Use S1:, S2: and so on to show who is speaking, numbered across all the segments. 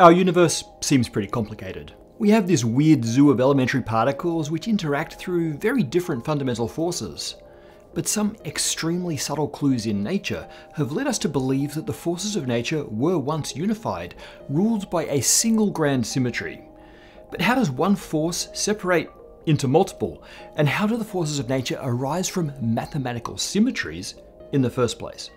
S1: Our universe seems pretty complicated. We have this weird zoo of elementary particles which interact through very different fundamental forces. But some extremely subtle clues in nature have led us to believe that the forces of nature were once unified, ruled by a single grand symmetry. But how does one force separate into multiple, and how do the forces of nature arise from mathematical symmetries in the first place?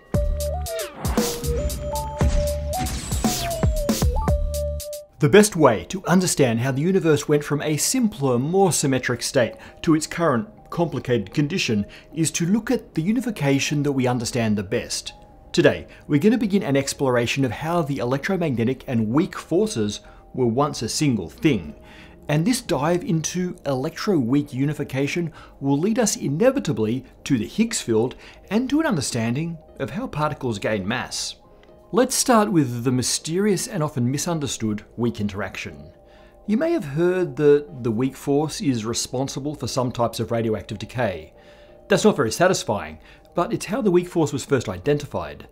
S1: The best way to understand how the universe went from a simpler, more symmetric state to its current complicated condition is to look at the unification that we understand the best. Today, we're going to begin an exploration of how the electromagnetic and weak forces were once a single thing. And this dive into electroweak unification will lead us inevitably to the Higgs field and to an understanding of how particles gain mass. Let's start with the mysterious and often misunderstood weak interaction. You may have heard that the weak force is responsible for some types of radioactive decay. That's not very satisfying, but it's how the weak force was first identified.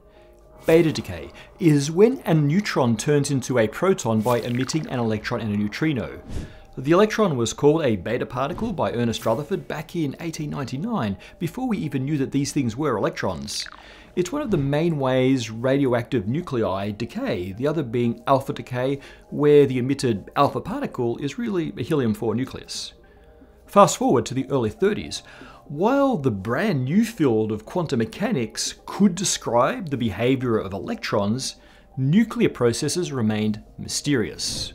S1: Beta decay is when a neutron turns into a proton by emitting an electron and a neutrino. The electron was called a beta particle by Ernest Rutherford back in 1899, before we even knew that these things were electrons. It's one of the main ways radioactive nuclei decay, the other being alpha decay, where the emitted alpha particle is really a helium-4 nucleus. Fast forward to the early 30s. While the brand new field of quantum mechanics could describe the behavior of electrons, nuclear processes remained mysterious.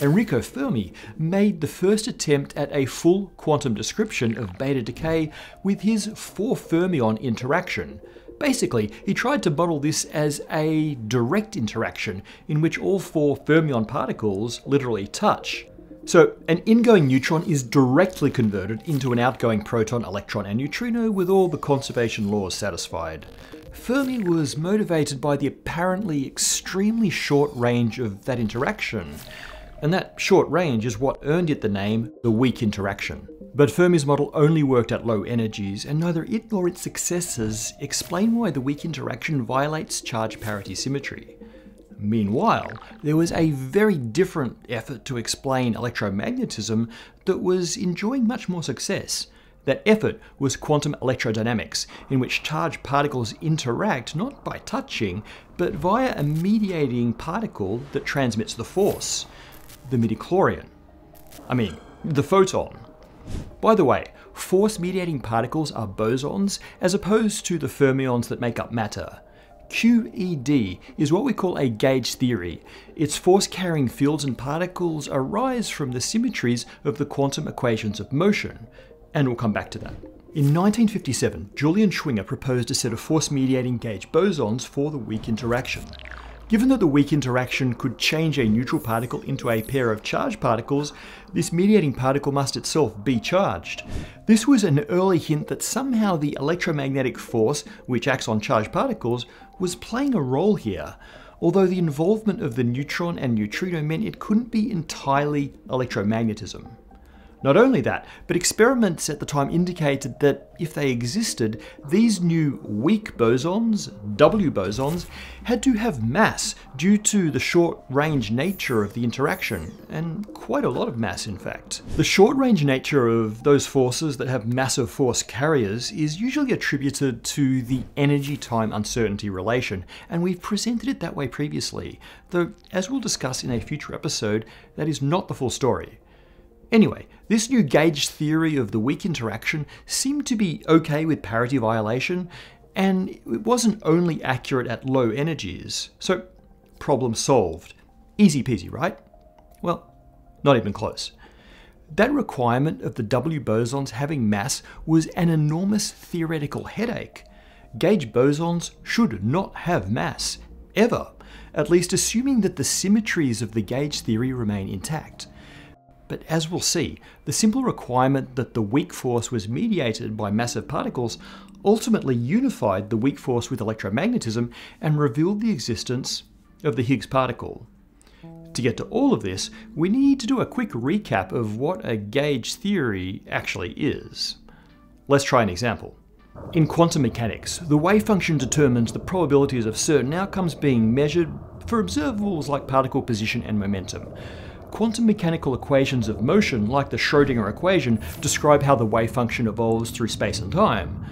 S1: Enrico Fermi made the first attempt at a full quantum description of beta decay with his 4 fermion interaction, Basically, he tried to model this as a direct interaction in which all four fermion particles literally touch. So an ingoing neutron is directly converted into an outgoing proton, electron and neutrino with all the conservation laws satisfied. Fermi was motivated by the apparently extremely short range of that interaction, and that short range is what earned it the name the weak interaction. But Fermi's model only worked at low energies, and neither it nor its successors explain why the weak interaction violates charge parity symmetry. Meanwhile, there was a very different effort to explain electromagnetism that was enjoying much more success. That effort was quantum electrodynamics, in which charged particles interact not by touching, but via a mediating particle that transmits the force, the midichlorian. I mean, the photon. By the way, force mediating particles are bosons as opposed to the fermions that make up matter. QED is what we call a gauge theory. Its force carrying fields and particles arise from the symmetries of the quantum equations of motion, and we'll come back to that. In 1957, Julian Schwinger proposed a set of force mediating gauge bosons for the weak interaction. Given that the weak interaction could change a neutral particle into a pair of charged particles, this mediating particle must itself be charged. This was an early hint that somehow the electromagnetic force, which acts on charged particles, was playing a role here, although the involvement of the neutron and neutrino meant it couldn't be entirely electromagnetism. Not only that, but experiments at the time indicated that if they existed, these new weak bosons, W bosons, had to have mass due to the short range nature of the interaction, and quite a lot of mass in fact. The short range nature of those forces that have massive force carriers is usually attributed to the energy time uncertainty relation, and we've presented it that way previously, though as we'll discuss in a future episode, that is not the full story. Anyway, this new gauge theory of the weak interaction seemed to be okay with parity violation, and it wasn't only accurate at low energies. So, problem solved. Easy peasy, right? Well, not even close. That requirement of the W bosons having mass was an enormous theoretical headache. Gauge bosons should not have mass, ever, at least assuming that the symmetries of the gauge theory remain intact. But as we'll see, the simple requirement that the weak force was mediated by massive particles ultimately unified the weak force with electromagnetism and revealed the existence of the Higgs particle. To get to all of this, we need to do a quick recap of what a gauge theory actually is. Let's try an example. In quantum mechanics, the wave function determines the probabilities of certain outcomes being measured for observables like particle position and momentum. Quantum mechanical equations of motion, like the Schrödinger equation, describe how the wave function evolves through space and time.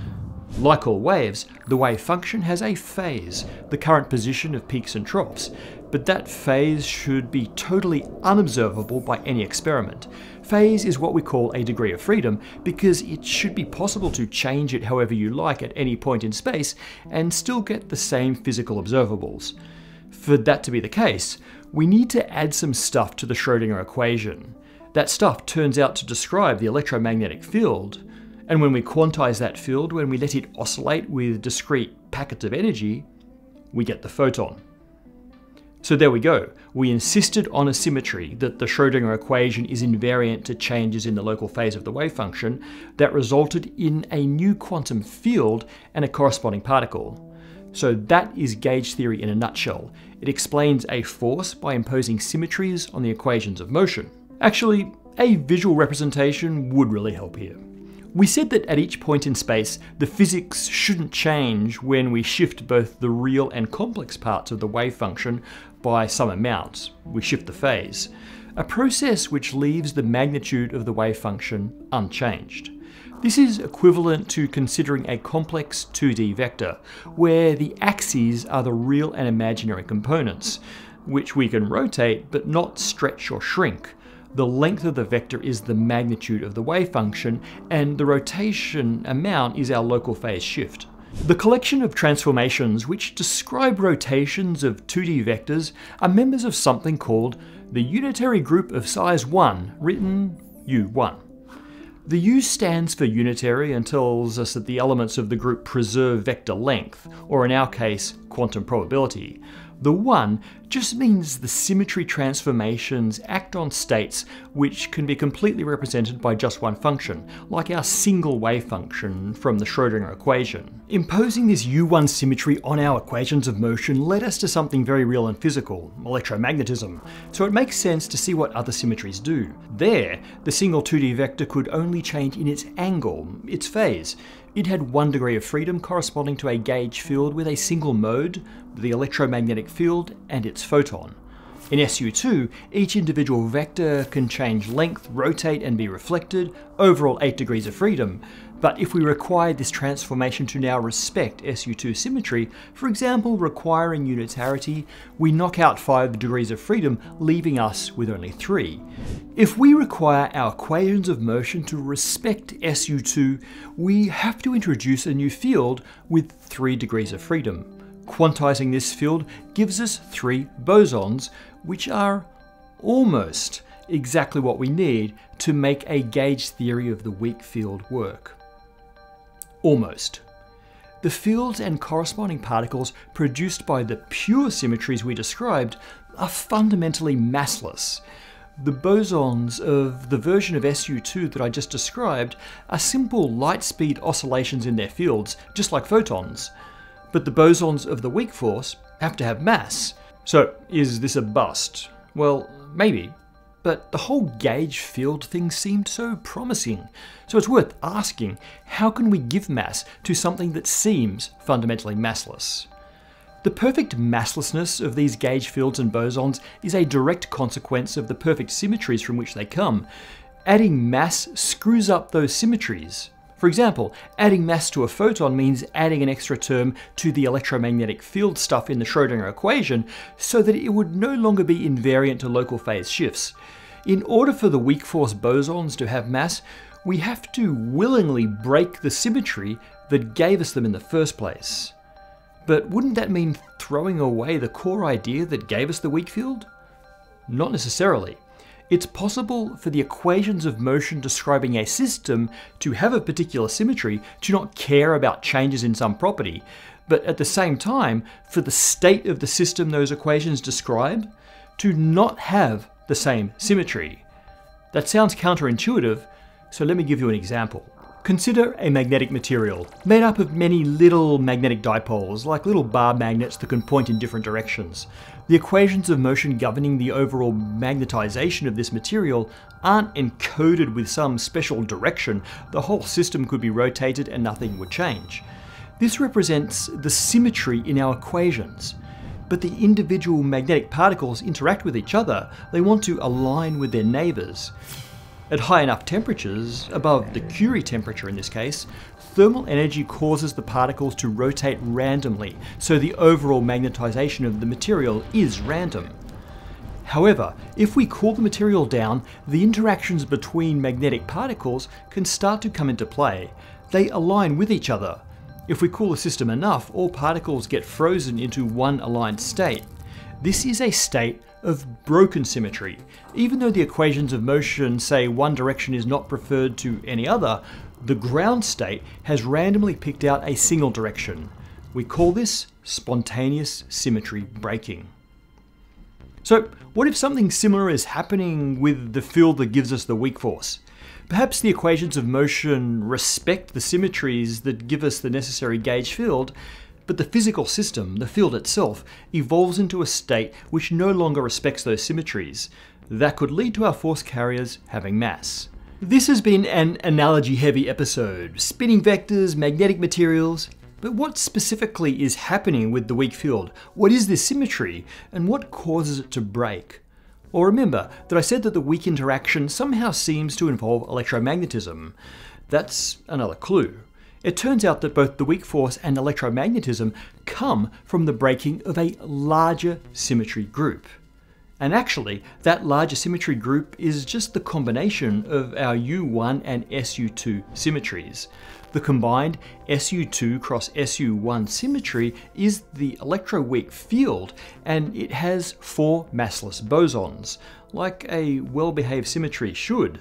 S1: Like all waves, the wave function has a phase, the current position of peaks and troughs, but that phase should be totally unobservable by any experiment. Phase is what we call a degree of freedom because it should be possible to change it however you like at any point in space and still get the same physical observables. For that to be the case, we need to add some stuff to the Schrödinger equation. That stuff turns out to describe the electromagnetic field, and when we quantize that field, when we let it oscillate with discrete packets of energy, we get the photon. So there we go. We insisted on a symmetry that the Schrödinger equation is invariant to changes in the local phase of the wave function that resulted in a new quantum field and a corresponding particle. So that is gauge theory in a nutshell. It explains a force by imposing symmetries on the equations of motion. Actually, a visual representation would really help here. We said that at each point in space, the physics shouldn't change when we shift both the real and complex parts of the wave function by some amount. We shift the phase. A process which leaves the magnitude of the wave function unchanged. This is equivalent to considering a complex 2D vector, where the axes are the real and imaginary components, which we can rotate but not stretch or shrink the length of the vector is the magnitude of the wave function, and the rotation amount is our local phase shift. The collection of transformations which describe rotations of 2D vectors are members of something called the unitary group of size 1, written U1. The U stands for unitary and tells us that the elements of the group preserve vector length, or in our case, quantum probability, the 1 just means the symmetry transformations act on states which can be completely represented by just one function, like our single wave function from the Schrödinger equation. Imposing this U1 symmetry on our equations of motion led us to something very real and physical, electromagnetism, so it makes sense to see what other symmetries do. There, the single 2D vector could only change in its angle, its phase, it had one degree of freedom corresponding to a gauge field with a single mode, the electromagnetic field and its photon. In SU2, each individual vector can change length, rotate and be reflected, overall 8 degrees of freedom, but if we require this transformation to now respect SU2 symmetry, for example requiring unitarity, we knock out 5 degrees of freedom, leaving us with only 3. If we require our equations of motion to respect SU2, we have to introduce a new field with 3 degrees of freedom. Quantizing this field gives us three bosons, which are almost exactly what we need to make a gauge theory of the weak field work. Almost. The fields and corresponding particles produced by the pure symmetries we described are fundamentally massless. The bosons of the version of SU2 that I just described are simple light speed oscillations in their fields, just like photons. But the bosons of the weak force have to have mass. So, is this a bust? Well, maybe, but the whole gauge field thing seemed so promising. So it's worth asking, how can we give mass to something that seems fundamentally massless? The perfect masslessness of these gauge fields and bosons is a direct consequence of the perfect symmetries from which they come. Adding mass screws up those symmetries. For example, adding mass to a photon means adding an extra term to the electromagnetic field stuff in the Schrödinger equation so that it would no longer be invariant to local phase shifts. In order for the weak force bosons to have mass, we have to willingly break the symmetry that gave us them in the first place. But wouldn't that mean throwing away the core idea that gave us the weak field? Not necessarily. It's possible for the equations of motion describing a system to have a particular symmetry to not care about changes in some property, but at the same time, for the state of the system those equations describe to not have the same symmetry. That sounds counterintuitive, so let me give you an example. Consider a magnetic material, made up of many little magnetic dipoles, like little bar magnets that can point in different directions. The equations of motion governing the overall magnetization of this material aren't encoded with some special direction, the whole system could be rotated and nothing would change. This represents the symmetry in our equations. but the individual magnetic particles interact with each other. They want to align with their neighbours. At high enough temperatures, above the Curie temperature in this case, thermal energy causes the particles to rotate randomly, so the overall magnetization of the material is random. However, if we cool the material down, the interactions between magnetic particles can start to come into play. They align with each other. If we cool the system enough, all particles get frozen into one aligned state. This is a state of broken symmetry. Even though the equations of motion say one direction is not preferred to any other, the ground state has randomly picked out a single direction. We call this spontaneous symmetry breaking. So, what if something similar is happening with the field that gives us the weak force? Perhaps the equations of motion respect the symmetries that give us the necessary gauge field, but the physical system, the field itself, evolves into a state which no longer respects those symmetries. That could lead to our force carriers having mass. This has been an analogy heavy episode. Spinning vectors, magnetic materials, but what specifically is happening with the weak field? What is this symmetry, and what causes it to break? Or remember that I said that the weak interaction somehow seems to involve electromagnetism. That's another clue. It turns out that both the weak force and electromagnetism come from the breaking of a larger symmetry group. And actually, that larger symmetry group is just the combination of our U1 and SU2 symmetries. The combined SU2 cross SU1 symmetry is the electroweak field, and it has four massless bosons, like a well-behaved symmetry should.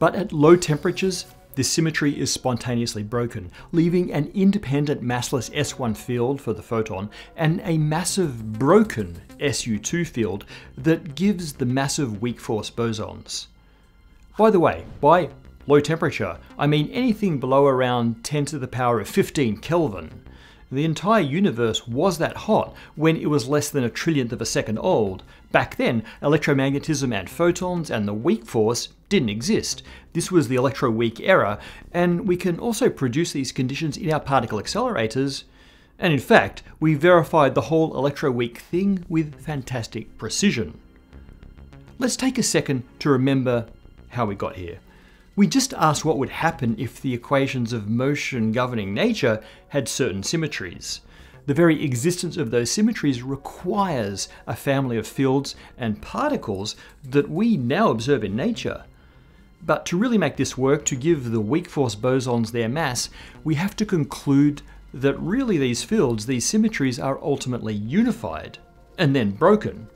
S1: But at low temperatures, this symmetry is spontaneously broken, leaving an independent massless S1 field for the photon and a massive broken SU2 field that gives the massive weak force bosons. By the way, by Low temperature, I mean anything below around 10 to the power of 15 Kelvin. The entire universe was that hot when it was less than a trillionth of a second old. Back then, electromagnetism and photons and the weak force didn't exist. This was the electroweak era, and we can also produce these conditions in our particle accelerators. And in fact, we verified the whole electroweak thing with fantastic precision. Let's take a second to remember how we got here. We just asked what would happen if the equations of motion governing nature had certain symmetries. The very existence of those symmetries requires a family of fields and particles that we now observe in nature. But to really make this work, to give the weak force bosons their mass, we have to conclude that really these fields, these symmetries, are ultimately unified and then broken.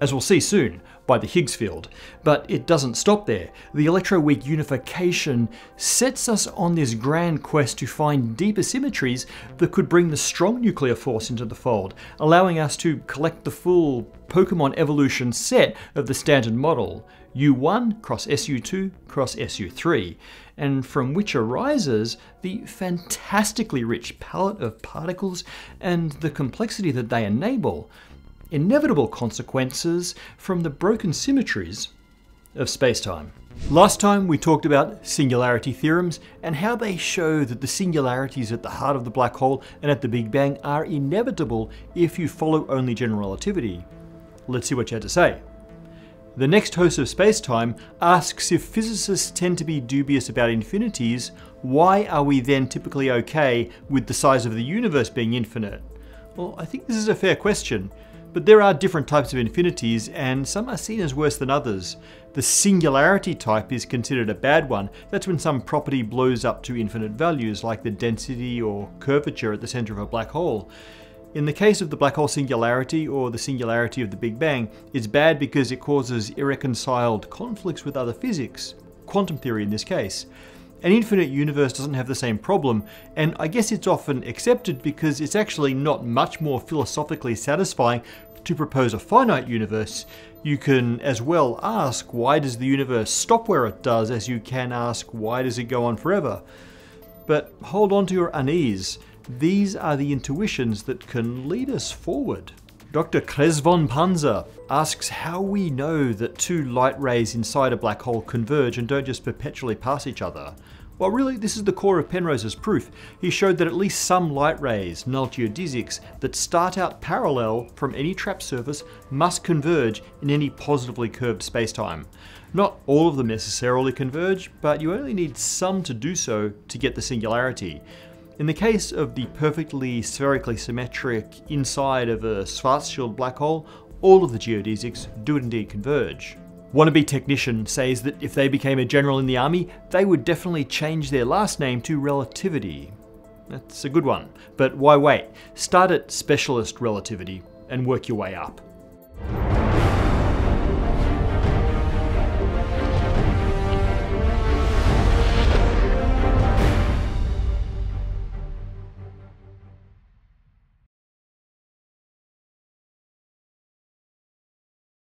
S1: As we'll see soon, by the Higgs field. But it doesn't stop there. The electroweak unification sets us on this grand quest to find deeper symmetries that could bring the strong nuclear force into the fold, allowing us to collect the full Pokemon evolution set of the standard model. U1 cross SU2 cross SU3, and from which arises the fantastically rich palette of particles and the complexity that they enable inevitable consequences from the broken symmetries of spacetime. Last time we talked about singularity theorems and how they show that the singularities at the heart of the black hole and at the Big Bang are inevitable if you follow only general relativity. Let's see what you had to say. The next host of Spacetime asks if physicists tend to be dubious about infinities, why are we then typically okay with the size of the universe being infinite? Well, I think this is a fair question. But there are different types of infinities, and some are seen as worse than others. The singularity type is considered a bad one. That's when some property blows up to infinite values, like the density or curvature at the center of a black hole. In the case of the black hole singularity or the singularity of the Big Bang, it's bad because it causes irreconciled conflicts with other physics, quantum theory in this case. An infinite universe doesn't have the same problem, and I guess it's often accepted because it's actually not much more philosophically satisfying to propose a finite universe. You can as well ask why does the universe stop where it does as you can ask why does it go on forever. But hold on to your unease. These are the intuitions that can lead us forward. Dr. Kres von Panzer asks how we know that two light rays inside a black hole converge and don't just perpetually pass each other. Well, really, this is the core of Penrose's proof. He showed that at least some light rays, null geodesics, that start out parallel from any trapped surface must converge in any positively curved spacetime. Not all of them necessarily converge, but you only need some to do so to get the singularity. In the case of the perfectly spherically symmetric inside of a Schwarzschild black hole, all of the geodesics do indeed converge. Wannabe technician says that if they became a general in the army, they would definitely change their last name to Relativity. That's a good one. But why wait? Start at Specialist Relativity and work your way up.